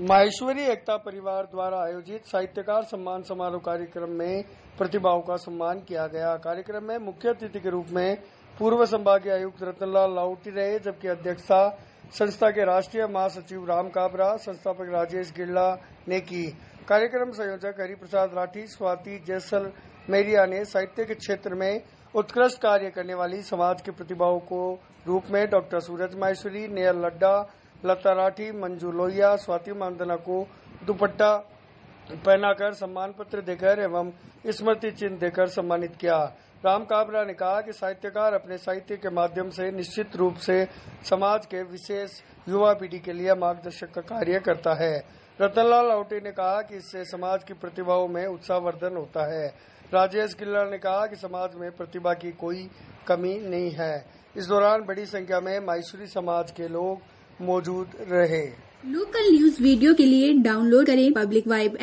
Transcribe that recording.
माहेश्वरी एकता परिवार द्वारा आयोजित साहित्यकार सम्मान समारोह कार्यक्रम में प्रतिभाओं का सम्मान किया गया। कार्यक्रम में मुख्य अतिथि के रूप में पूर्व संभागीय आयुक्त रतनलाल लाउटी रहे, जबकि अध्यक्षता संस्था के राष्ट्रीय महासचिव राम काबरा, संस्थापक राजेश गिरला ने की। कार्यक्रम संयोजक हरिप्रसाद राठी, स्वाति जैसल मेरिया ने साहित्य के क्षेत्र में उत्कृष्ट कार्य करने वाली समाज के प्रतिभाओं को रूप में डॉक्टर सूरज माहेश्वरी नेयल लड्डा लता राठी मंजू लोहिया स्वाति मानदना को दुपट्टा पहनाकर सम्मान पत्र देकर एवं स्मृति चिन्ह देकर सम्मानित किया। राम काबरा ने कहा कि साहित्यकार अपने साहित्य के माध्यम से निश्चित रूप से समाज के विशेष युवा पीढ़ी के लिए मार्गदर्शक का कार्य करता है। रतनलाल लाउटे ने कहा कि इससे समाज की प्रतिभाओं में उत्साहवर्धन होता है। राजेश गिल्ला ने कहा कि समाज में प्रतिभा की कोई कमी नहीं है। इस दौरान बड़ी संख्या में माइसुरी समाज के लोग मौजूद रहे। लोकल न्यूज़ वीडियो के लिए डाउनलोड करें पब्लिक वाइब